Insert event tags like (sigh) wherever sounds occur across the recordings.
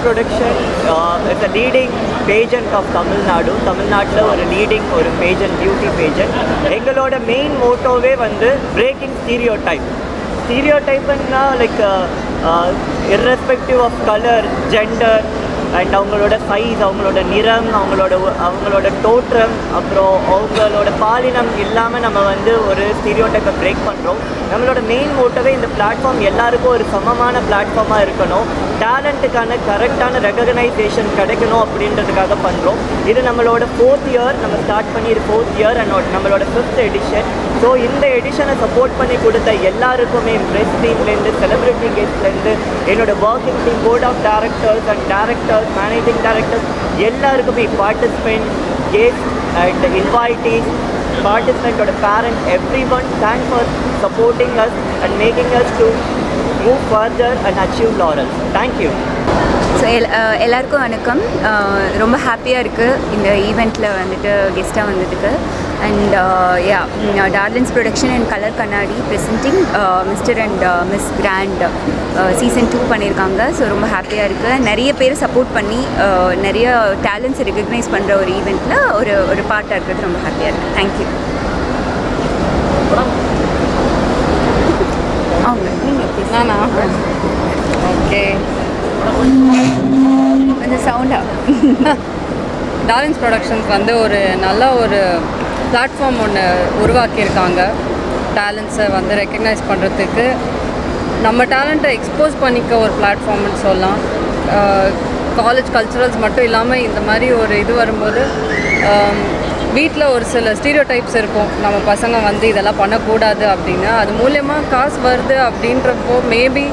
Production it's a leading pageant of Tamil Nadu தமிழ்நாட்டில் ஒரு leading ஒரு பேஜண்ட் பியூட்டி பேஜண்ட் எங்களோட மெயின் மோட்டோவே வந்து பிரேக்கிங் ஸ்டீரியோ டைப் ஸ்டீரியோ டைப்புன்னா like irrespective of colour gender and அவங்களோட சைஸ் அவங்களோட நிறம் அவங்களோட ஒ- அவங்களோட தோற்றம் அப்புறம் அவங்களோட பாலினம் இல்லாமல் நம்ம வந்து ஒரு ஸ்டீரியோடைப்பை பிரேக் பண்ணுறோம் நம்மளோட மெயின் மோட்டவே இந்த பிளாட்ஃபார்ம் எல்லாருக்கும் ஒரு சமமான பிளாட்ஃபார்மாக இருக்கணும். டேலண்ட்டுக்கான கரெக்டான ரெகக்னைசேஷன் கிடைக்கணும் அப்படின்றதுக்காக பண்ணுறோம் இது நம்மளோட ஃபோர்த் இயர் நம்ம ஸ்டார்ட் பண்ணி இது ஃபோர்த் இயர் அண்ட் நம்மளோட ஃபிஃப்த் எடிஷன் ஸோ இந்த எடிஷனை சப்போர்ட் பண்ணி கொடுத்த எல்லாருக்குமே ப்ரெஸ் டீம்லேருந்து செலிப்ரிட்டி கெஸ்ட்லேருந்து என்னோடய working team board of directors and directors managing director எல்லாருக்குமே participant guest and invitees பார்ட்டிசிபெண்ட்டோட parent every one thank for supporting us and making us to move further and achieve laurel thank you so L எல்லாருக்கும் வணக்கம். Uh, ரொம்ப ஹாப்பியாக இருக்குது இந்த ஈவெண்ட்டில் வந்துட்டு கெஸ்ட்டாக வந்ததுக்கு. And yeah Darlings production and colour Kannadi presenting Mister and Miss Grand season two பண்ணியிருக்காங்க. ஸோ ரொம்ப ஹாப்பியாக இருக்குது நிறைய பேர் சப்போர்ட் பண்ணி அஹ் நிறைய டேலண்ட்ஸை ரெகக்னைஸ் பண்ணுற ஒரு ஈவெண்ட்டில் ஒரு ஒரு பார்ட்டாக இருக்கிறது ரொம்ப ஹாப்பியாக இருக்குது தேங்க்யூ அவங்க நானா? ஓகே கொஞ்சம் சவுண்டாக டார்லின்ஸ் ப்ரொடக்ஷன்ஸ் வந்து ஒரு நல்ல ஒரு பிளாட்ஃபார்ம் ஒன்று உருவாக்கியிருக்காங்க. டேலண்ட்ஸை வந்து ரெக்கக்னைஸ் பண்ணுறதுக்கு நம்ம டேலண்ட்டை எக்ஸ்போஸ் பண்ணிக்க ஒரு பிளாட்ஃபார்ம்னு சொல்லலாம். காலேஜ் கல்ச்சுரல்ஸ் மட்டும் இல்லாமல் இந்த மாதிரி ஒரு இது வரும்போது வீட்டில் ஒரு சில ஸ்டீரியோ டைப்ஸ் இருக்கும். நம்ம பசங்க வந்து இதெல்லாம் பண்ணக்கூடாது அப்படின்னு அது மூலயமா காசு வருது அப்படின்றப்போ maybe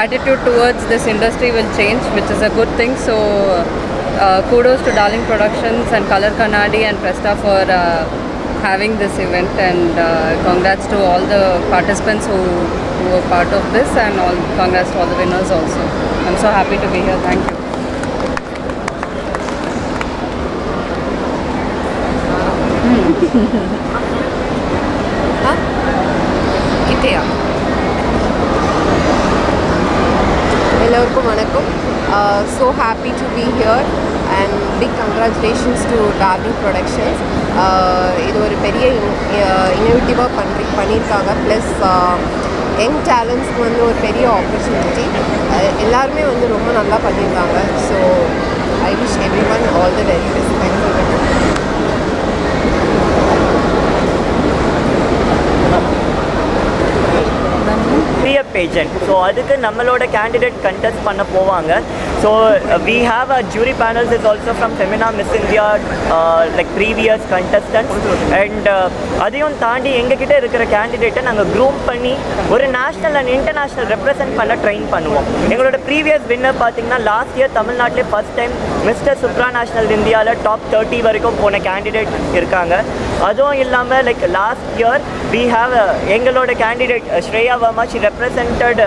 attitude towards this industry will change which is a good thing so kudos to Darling Productions and Color Kannadi and Presta for uh, having this event, and uh, congrats to all the participants who, who were part of this, and all congrats to all the winners also. I'm so happy to be here. Thank you. (laughs) கிட்டேயா எல்லோருக்கும் வணக்கம் so happy to be here and big congratulations to Darling productions இது ஒரு பெரிய uh, இன்னோவேட்டிவாக பண்ணி பண்ணியிருக்காங்க. Plus young டேலண்ட்ஸ்க்கு வந்து ஒரு பெரிய ஆப்பர்ச்சுனிட்டி எல்லாருமே வந்து ரொம்ப நல்லா பண்ணியிருக்காங்க. So I wish every one all the very best thank you pageant so அதுக்கு நம்மளோட கேண்டிடேட் கண்டெஸ்ட் பண்ண போவாங்க. So we have a jury panels is also from Femina Miss India like previous contestant and அதையும் தாண்டி எங்ககிட்ட இருக்கிற கேண்டிடேட்டை நாங்கள் குரூப் பண்ணி ஒரு நேஷ்னல் அண்ட் இன்டர்நேஷனல் ரெப்ரசென்ட் பண்ண ட்ரெயின் பண்ணுவோம். எங்களோட ப்ரீவியஸ் வின்னர் பார்த்தீங்கன்னா லாஸ்ட் இயர் தமிழ்நாட்டிலே first time mister supranational இந்தியாவில் டாப் தேர்ட்டி வரைக்கும் போன கேண்டிடேட் இருக்காங்க. அதுவும் இல்லாமல் like last year we have எங்களோட candidate uh, Shreya Varma she represented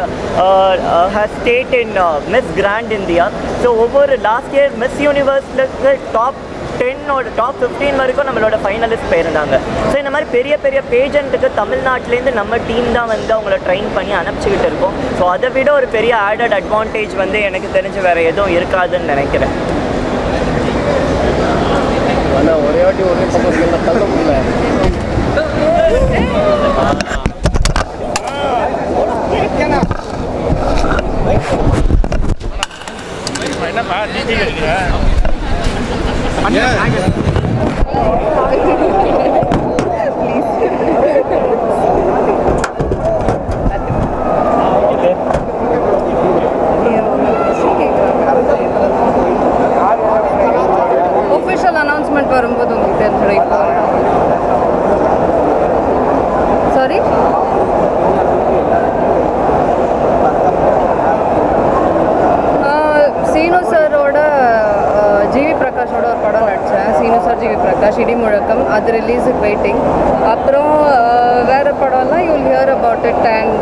state in Miss Grand India so ஒவ்வொரு லாஸ்ட் இயர் மிஸ் யூனிவர்ஸில் டாப் டென்னோட டாப் ஃபிஃப்டீன் வரைக்கும் நம்மளோட ஃபைனலிஸ்ட் போயிருந்தாங்க. ஸோ இந்த மாதிரி பெரிய பெரிய பேஜண்ட்டுக்கு தமிழ்நாட்டிலேருந்து நம்ம டீம் தான் வந்து அவங்கள ட்ரெயின் பண்ணி அனுப்பிச்சிக்கிட்டு இருக்கோம். ஸோ அதை விட ஒரு பெரிய ஆடட் அட்வான்டேஜ் வந்து எனக்கு தெரிஞ்சு வேறு எதுவும் இருக்காதுன்னு நினைக்கிறேன். ஆனால் ஒரே வாட்டி ஒரே வரும்போது உங்களுக்கு தெரிஞ்சிடும் இப்போ. சாரி சீனு பிரகாஷ் இடி முழக்கம் அது ரிலீஸுக்கு வெயிட்டிங் அப்புறம் வேறு வேற படம்லாம் you'll hear about it and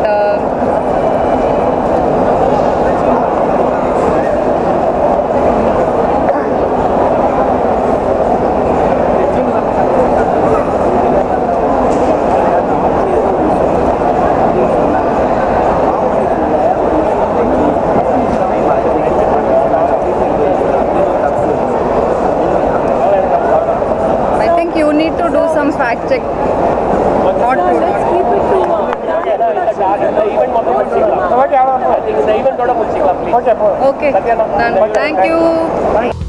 some fact check. Not true. Let's keep it to Okay, okay. Thank you.